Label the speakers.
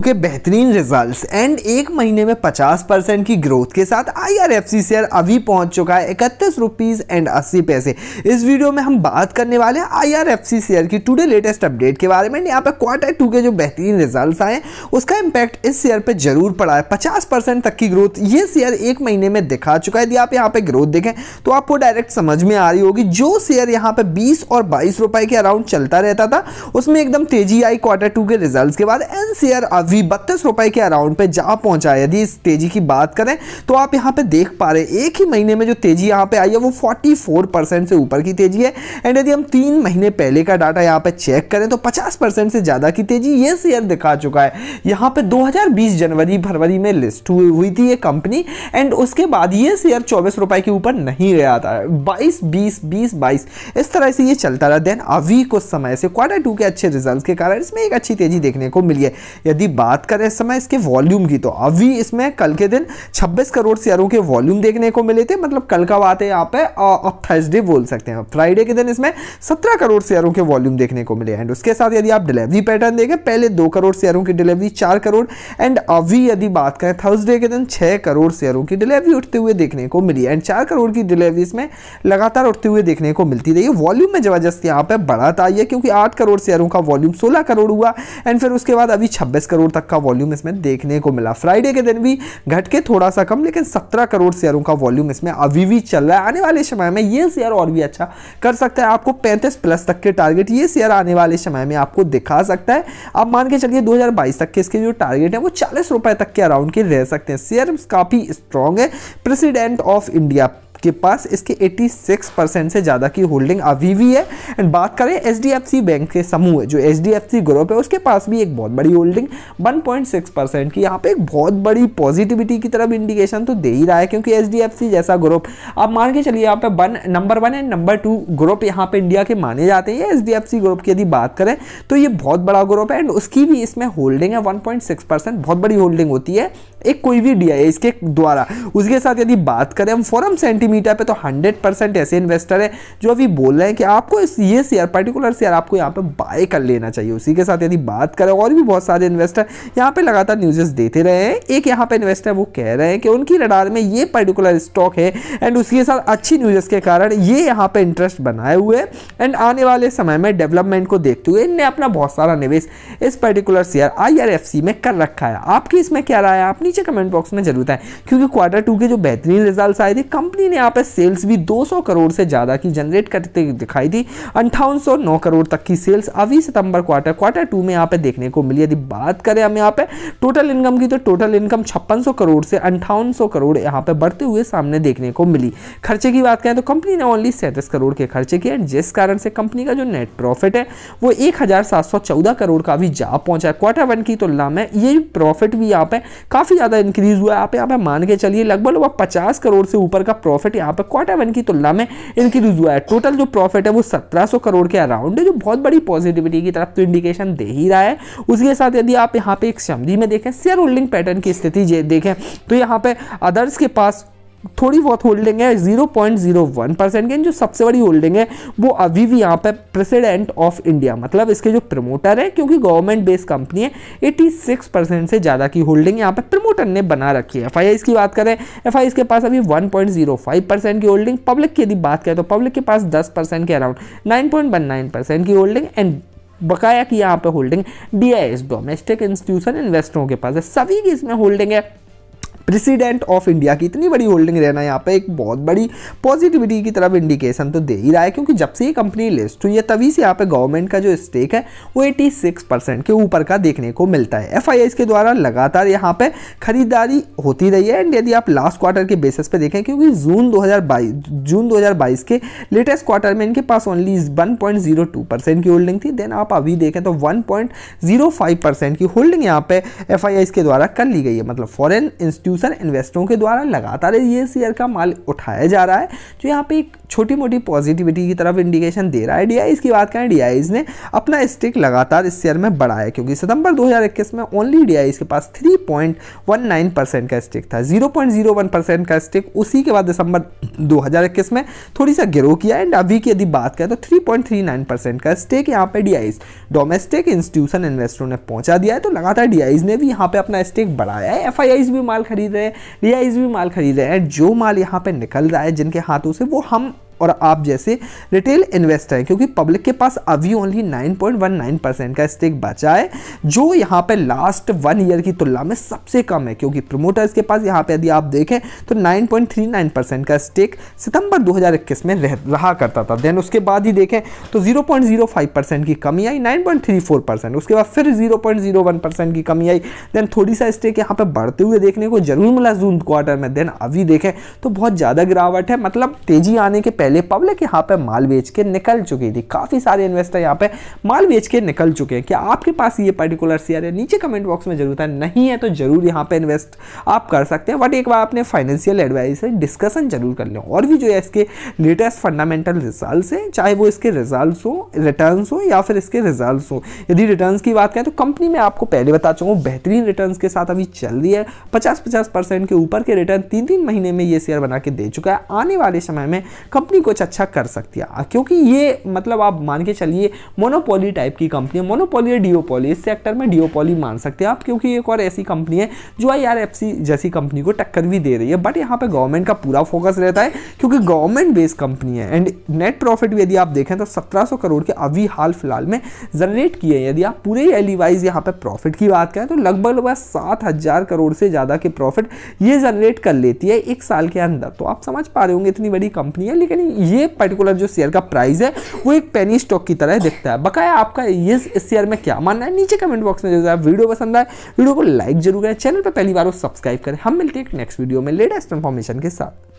Speaker 1: के बेहतरीन results and एक महीने में 50 परसेंट की ग्रोथ के साथ आईआरएफसी शेयर अभी पहुँच चुका है इकतीस रुपीज़ एंड अस्सी पैसे। इस वीडियो में हम बात करने वाले हैं आईआरएफसी शेयर की टुडे लेटेस्ट अपडेट के बारे में। यहाँ पे क्वार्टर टू के जो बेहतरीन रिजल्ट्स आए, उसका इंपैक्ट इस शेयर पर ज़रूर पड़ा है। पचास तक की ग्रोथ ये शेयर एक महीने में दिखा चुका है। यदि आप यहाँ पे ग्रोथ देखें तो आपको डायरेक्ट समझ में आ रही होगी, जो शेयर यहाँ पे बीस और बाईस रुपए के अराउंड चलता रहता था, उसमें एकदम तेज़ी आई क्वार्टर टू के रिज़ल्ट के बाद। एन शेयर अभी बत्तीस रुपए के अराउंड पे जा पहुँचा है। यदि इस तेज़ी की बात करें तो आप यहाँ पे देख पा रहे हैं, एक ही महीने में जो तेज़ी यहाँ पे आई है, वो 44 परसेंट से ऊपर की तेज़ी है। एंड यदि हम तीन महीने पहले का डाटा यहाँ पे चेक करें तो 50 परसेंट से ज़्यादा की तेज़ी ये शेयर दिखा चुका है। यहाँ पे 2020 जनवरी, फरवरी में लिस्ट हुई थी ये कंपनी, एंड उसके बाद ये शेयर चौबीस रुपए के ऊपर नहीं गया था। बाईस, बीस बीस, बाईस, इस तरह से ये चलता रहा। देन अभी कुछ समय से क्वार्टर टू के अच्छे रिज़ल्ट के कारण इसमें एक अच्छी तेज़ी देखने को मिली है। यदि बात करें इस समय इसके वॉल्यूम की तो अभी इसमें कल के दिन 26 करोड़ शेयरों के वॉल्यूम देखने को मिले थे मतलब कल का बात है यहाँ पे अब थर्सडे बोल सकते हैं। फ्राइडे के दिन इसमें 17 करोड़ शेयरों के वॉल्यूम देखने को मिले एंड उसके साथ यदि आप डिलीवरी पैटर्न देखें, पहले दो करोड़ शेयरों की डिलीवरी चार करोड़। एंड अभी यदि बात करें थर्सडे के दिन, छह करोड़ शेयरों की डिलीवरी उठते हुए देखने को मिली एंड चार करोड़ की डिलीवरी इसमें लगातार उठते हुए देखने को मिलती रही वॉल्यूम में ज़बरदस्त यहाँ पर बढ़त आई है क्योंकि आठ करोड़ शेयरों का वॉल्यूम सोलह करोड़ हुआ। एंड फिर उसके बाद अभी छब्बीस करोड़ तक का वॉल्यूम इसमें देखने को मिला। फ्राइडे के दिन भी घट के थोड़ा सा कम, लेकिन 17 करोड़ शेयरों का वॉल्यूम इसमें अभी भी चल रहा है। आने वाले समय में ये शेयर और भी अच्छा कर सकता है। आपको 35 प्लस तक के टारगेट ये शेयर आने वाले समय में आपको दिखा सकता है। आप मान के चलिए 2022 तक के इसके जो टारगेट है, वो चालीस रुपए तक के अराउंड के रह सकते हैं। शेयर काफ़ी स्ट्रॉन्ग है। प्रेसिडेंट ऑफ़ इंडिया के पास इसके 86 परसेंट से ज़्यादा की होल्डिंग अभी भी है। एंड बात करें एच बैंक के समूह जो एच डी ग्रुप है, उसके पास भी एक बहुत बड़ी होल्डिंग 1.6 परसेंट की। यहाँ पे एक बहुत बड़ी पॉजिटिविटी की तरफ़ इंडिकेशन तो दे ही रहा है, क्योंकि एच जैसा ग्रुप आप मान के चलिए यहाँ पे one number one and number two group यहाँ पे इंडिया के माने जाते हैं। एच डी ग्रुप की यदि बात करें तो ये बहुत बड़ा ग्रुप है एंड उसकी भी इसमें होल्डिंग है वन बहुत बड़ी होल्डिंग होती है। एक कोई भी डी इसके द्वारा। उसके साथ यदि बात करें हम फॉरम सेंटीमीटर पे तो 100 परसेंट ऐसे इन्वेस्टर है जो अभी बोल रहे हैं कि आपको इस, ये शेयर पर्टिकुलर शेयर आपको यहाँ पे बाय कर लेना चाहिए। उसी के साथ यदि बात करें, और भी बहुत सारे इन्वेस्टर यहाँ पे लगातार न्यूजेस देते रहे हैं। एक यहाँ पे इन्वेस्टर वो कह रहे हैं कि उनकी रडार में ये पर्टिकुलर स्टॉक है एंड उसके साथ अच्छी न्यूजेस के कारण ये यहाँ पे इंटरेस्ट बनाए हुए एंड आने वाले समय में डेवलपमेंट को देखते हुए इनने अपना बहुत सारा निवेश इस पर्टिकुलर शेयर आईआरएफसी में कर रखा है। आपकी इसमें क्या राय है? आप नीचे कमेंट बॉक्स में ज़रूर बताएँ। क्योंकि क्वार्टर टू के जो बेहतरीन रिज़ल्ट आए थे कंपनी ने यहाँ पे सेल्स भी 200 करोड़ से ज़्यादा की जनरेट करते दिखाई दी अंठावन करोड़ तक की सेल्स अभी सितंबर क्वार्टर क्वार्टर टू में यहाँ पे देखने को मिली। यदि बात करें हम यहाँ पे टोटल इनकम की तो टोटल इनकम छप्पन करोड़ से अंठावन करोड़ यहाँ पे बढ़ते हुए सामने देखने को मिली। खर्चे की बात करें तो कंपनी ने ओनली सैंतीस करोड़ के खर्चे किए जिस कारण से कंपनी का जो नेट प्रॉफिट है, वो एक करोड़ का भी जा पहुँचा है। क्वार्टर वन की तुलना में ये प्रॉफिट भी यहाँ पे काफ़ी ज़्यादा इंक्रीज हुआ है। आप यहाँ पे मान के चलिए, लगभग लगभग पचास करोड़ से ऊपर का प्रॉफिट यहाँ पे क्वार्टर वन की तुलना में इंक्रीज हुआ है। टोटल जो प्रॉफिट है वो सत्रह करोड़ के अराउंड है, जो बहुत बड़ी पॉजिटिविटी की तरफ़ तो इंडिकेशन दे ही रहा है। उसके साथ यदि आप यहाँ पे एक समझी में देखें शेयर होल्डिंग पैटर्न की स्थिति देखें तो यहाँ पे अदर्स के पास थोड़ी बहुत होल्डिंग है 0.01 परसेंट की, जो सबसे बड़ी होल्डिंग है, वो अभी भी यहाँ पे प्रेसिडेंट ऑफ़ इंडिया मतलब इसके जो प्रमोटर है, क्योंकि गवर्नमेंट बेस्ड कंपनी है 86 परसेंट से ज़्यादा की होल्डिंग यहाँ पे प्रमोटर ने बना रखी है। एफ़ की बात करें एफ़ के पास अभी 1.05 परसेंट की होल्डिंग पब्लिक की यदि बात करें तो पब्लिक के पास दस परसेंट के अराउंड नाइन परसेंट की होल्डिंग एंड बकाया की यहाँ पे होल्डिंग डी डोमेस्टिक इंस्टीट्यूशन इन्वेस्टरों के पास है। सभी की इसमें होल्डिंग है। प्रेसिडेंट ऑफ़ इंडिया की इतनी बड़ी होल्डिंग रहना यहाँ पे एक बहुत बड़ी पॉजिटिविटी की तरफ़ इंडिकेशन तो दे ही रहा है, क्योंकि जब से ये कंपनी लिस्ट हुई है, तभी से यहाँ पे गवर्नमेंट का जो स्टेक है, वो 86 परसेंट के ऊपर का देखने को मिलता है। एफ़ के द्वारा लगातार यहाँ पे खरीदारी होती रही है एंड यदि आप लास्ट क्वार्टर के बेसिस पे देखें, क्योंकि जून दो हज़ार बाईस, जून दो हज़ार बाईस के लेटेस्ट क्वार्टर में इनके पास ओनली वन परसेंट की होल्डिंग थी देन आप अभी देखें तो वन परसेंट की होल्डिंग यहाँ पे एफ़ के द्वारा कर ली गई है। मतलब फॉरन इंस्टीट्यूट इंस्टीट्यूशन इन्वेस्टरों के द्वारा लगातार ये शेयर का माल उठाया जा रहा है, जो यहाँ पे एक छोटी मोटी पॉजिटिविटी की तरफ़ इंडिकेशन दे रहा है। डी की बात करें डी ने अपना स्टेक लगातार इस शेयर में बढ़ाया, क्योंकि सितंबर 2021 में ओनली डी के पास 3.19 परसेंट का स्टेक था। 0.01 परसेंट का स्टेक उसी के बाद दिसंबर 2021 में थोड़ी सा गिरो किया। एंड अभी की यदि बात करें तो 3.39 परसेंट का स्टेक यहाँ पे डी डोमेस्टिक इंस्टीट्यूशन इन्वेस्टरों ने पहुँचा दिया है। तो लगातार डी ने भी यहाँ पे अपना स्टेक बढ़ाया है। एफ़ भी माल खरीद रहे हैं डी भी माल खरीद रहे हैं। जो माल यहाँ पर निकल रहा है, जिनके हाथों से वो हम और आप जैसे रिटेल इन्वेस्टर हैं क्योंकि पब्लिक के पास अभी ओनली 9.19 परसेंट का स्टेक बचा है जो यहाँ पे लास्ट वन ईयर की तुलना में सबसे कम है क्योंकि प्रमोटर्स के पास यहाँ पे यदि आप देखें तो 9.39 परसेंट का स्टेक सितंबर 2021 में रह, रहा करता था। देन उसके बाद ही देखें तो 0.05 परसेंट की कमी आई 9.34 परसेंट उसके बाद फिर 0.01 परसेंट की कमी आई। देन थोड़ी सा स्टेक यहाँ पे बढ़ते हुए देखने को ज़रूर मिला जून क्वार्टर में। देन अभी देखें तो बहुत ज़्यादा गिरावट है मतलब तेज़ी आने के पहले पब्लिक यहाँ पे माल बेच के निकल चुकी थी। काफ़ी सारे इन्वेस्टर यहाँ पे माल बेच के निकल चुके हैं। क्या आपके पास ये पर्टिकुलर शेयर है? नीचे कमेंट बॉक्स में ज़रूर है नहीं है तो ज़रूर यहाँ पे इन्वेस्ट आप कर सकते हैं। बट एक बार अपने फाइनेंशियल एडवाइस से डिस्कशन ज़रूर कर लें। और भी जो है इसके लेटेस्ट फंडामेंटल रिज़ल्ट है, चाहे वो इसके रिज़ल्ट हो रिटर्न हो या फिर इसके रिज़ल्ट हो। यदि रिटर्न की बात करें तो कंपनी में आपको पहले बता चुका बेहतरीन रिटर्न के साथ अभी चल रही है। पचास पचास परसेंट के ऊपर के रिटर्न तीन तीन महीने में ये शेयर बना के दे चुका है। आने वाले समय में कंपनी कंपनी कुछ अच्छा कर सकती है। क्योंकि ये मतलब आप मान के चलिए मोनोपोली टाइप की कंपनी है। मोनोपोली या डिओपोली इस सेक्टर में डिओपोली मान सकते हैं आप, क्योंकि एक और ऐसी कंपनी है जो आई जैसी कंपनी को टक्कर भी दे रही है। बट यहाँ पे गवर्नमेंट का पूरा फोकस रहता है, क्योंकि गवर्नमेंट बेस्ड कंपनी है। एंड नेट प्रॉफिट भी यदि आप देखें तो 1700 करोड़ के अभी हाल फ़िलहाल में जनरेट किए यदि आप पूरे एली वाइज यहाँ पर प्रॉफिट की बात करें तो लगभग लगभग सात हज़ार करोड़ से ज़्यादा के प्रॉफिट ये जनरेट कर लेती है एक साल के अंदर। तो आप समझ पा रहे होंगे, इतनी बड़ी कंपनी है, लेकिन ये पर्टिकुलर जो शेयर का प्राइस है, वो एक पेनी स्टॉक की तरह दिखता है। बकाया आपका ये शेयर में क्या मानना है? नीचे कमेंट बॉक्स में ज़रूर वीडियो पसंद आए वीडियो को लाइक ज़रूर करें चैनल पर पहली बार वो सब्सक्राइब करें। हम मिलते हैं नेक्स्ट वीडियो में लेटेस्ट इन्फॉर्मेशन के साथ।